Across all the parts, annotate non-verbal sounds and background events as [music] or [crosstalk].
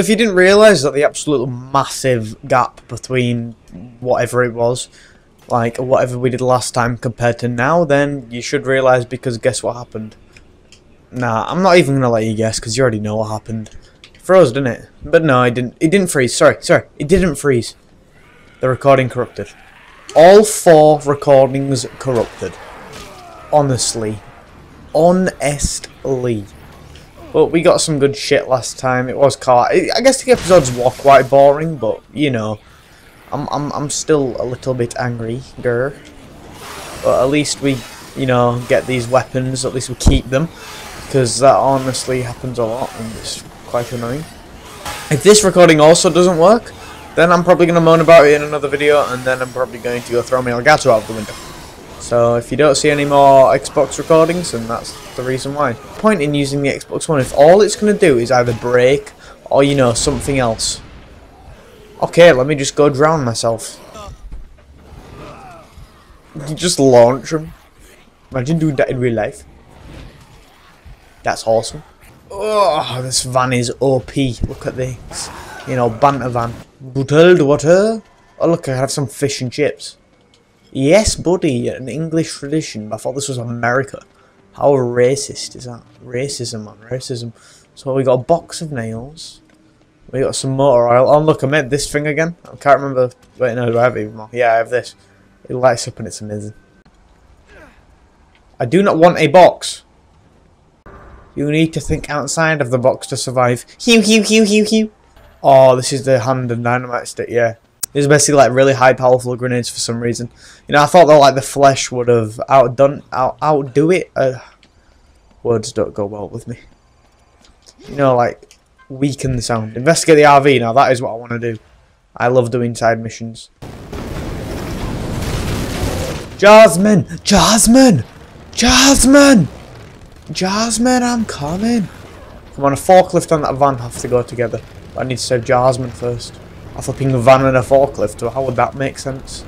If you didn't realise that the absolute massive gap between whatever it was, like whatever we did last time compared to now, then you should realise because guess what happened? Nah, I'm not even gonna let you guess because you already know what happened. It froze, didn't it? But no, it didn't. It didn't freeze. Sorry, sorry, it didn't freeze. The recording corrupted. All four recordings corrupted. Honestly, honestly. But we got some good shit last time. It was quite. I guess the episodes were quite boring, but you know, I'm I'm I'm still a little bit angry, grr. But at least we, you know, get these weapons. At least we keep them, because that honestly happens a lot, and it's quite annoying. If this recording also doesn't work, then I'm probably gonna moan about it in another video, and then I'm probably going to go throw my Elgato out of the window. So if you don't see any more Xbox recordings, then that's the reason why. Point in using the Xbox One if all it's going to do is either break or, you know, something else. Okay, let me just go drown myself. You just launch him. Imagine doing that in real life. That's awesome. Oh, this van is OP. Look at this. You know, banter van. Bottled water. Oh, look, I have some fish and chips. Yes, buddy, an English tradition. I thought this was America. How racist is that? Racism, man, racism. So we got a box of nails. We got some motor oil. Oh, look, I made this thing again. I can't remember. Wait, no, do I have even more? Yeah, I have this. It lights up and it's amazing. I do not want a box. You need to think outside of the box to survive. Hew, hew, hew, hew, hew. Oh, this is the hand and dynamite stick, yeah. These are basically like really high powerful grenades for some reason. You know, I thought that like the flesh would have outdone, out, outdo it. Uh, words don't go well with me. You know, like weaken the sound. Investigate the RV now. That is what I want to do. I love doing side missions. Jasmine! Jasmine! Jasmine! Jasmine, I'm coming. Come on, a forklift and that van have to go together. I need to save Jasmine first a flipping van and a forklift, how would that make sense?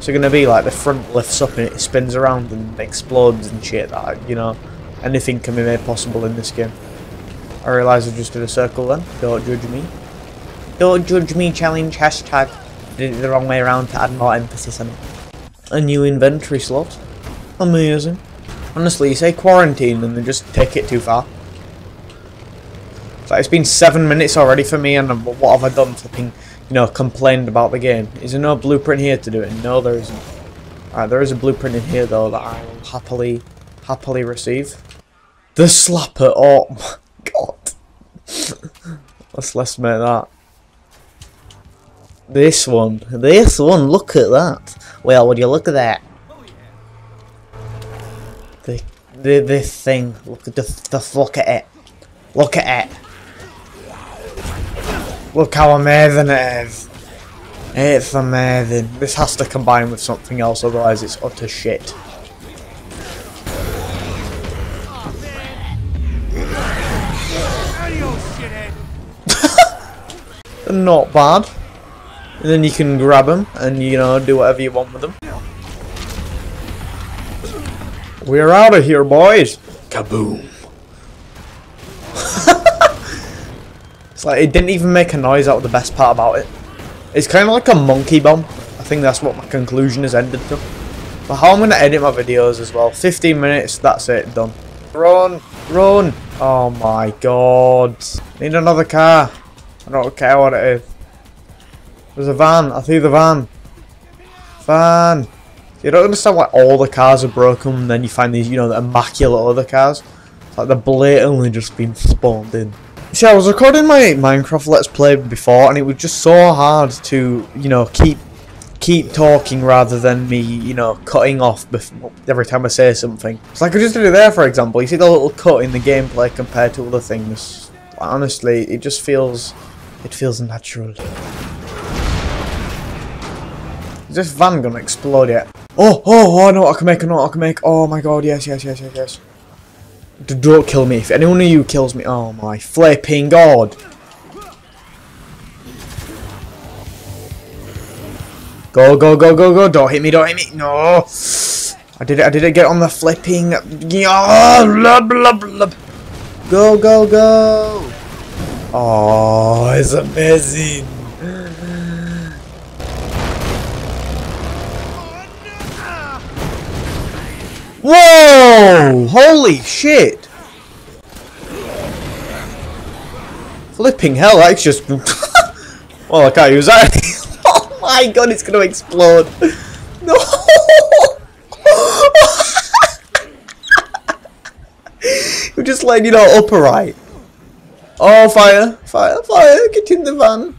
So to be like the front lifts up and it spins around and explodes and shit that, you know, anything can be made possible in this game. I realise I just did a circle then, don't judge me. Don't judge me challenge hashtag. Did it the wrong way around to add more emphasis on it. A new inventory slot. Amazing. Honestly, you say quarantine and they just take it too far. It's, like it's been seven minutes already for me and what have I done flipping you know, complained about the game. Is there no blueprint here to do it? No, there isn't. Alright, there is a blueprint in here, though, that I will happily, happily receive. The slapper! Oh, my God. let's, let's make that. This one. This one, look at that. Well, would you look at that? The, the, this thing. Look at the, the, look at it. Look at it. Look how amazing it is. It's amazing. This has to combine with something else, otherwise it's utter shit. [laughs] Not bad. And then you can grab them and, you know, do whatever you want with them. We're out of here, boys. Kaboom. Like it didn't even make a noise out of the best part about it. It's kind of like a monkey bomb. I think that's what my conclusion has ended to. But how I'm going to edit my videos as well. 15 minutes, that's it, done. Run, run. Oh my god. Need another car. I don't care what it is. There's a van. I see the van. Van. You don't understand why all the cars are broken and then you find these, you know, the immaculate other cars. It's like they're blatantly just been spawned in. See, I was recording my Minecraft Let's Play before, and it was just so hard to, you know, keep keep talking rather than me, you know, cutting off every time I say something. So like I just did it there, for example. You see the little cut in the gameplay compared to other things. Honestly, it just feels, it feels natural. Is this van gonna explode yet? Oh, oh, oh, I know what I can make, I know what I can make. Oh my god, yes, yes, yes, yes, yes. Don't kill me. If anyone of you kills me, oh my flipping god. Go, go, go, go, go. Don't hit me, don't hit me. No. I did it, I did it. Get on the flipping. Oh, blah, blah, blah. Go, go, go. Oh, it's amazing. Whoa! Holy shit! Flipping hell, that's just... [laughs] well, I can't use that. [laughs] oh my god, it's gonna explode. No! [laughs] We're just letting you know, upper right. Oh, fire, fire, fire, get in the van.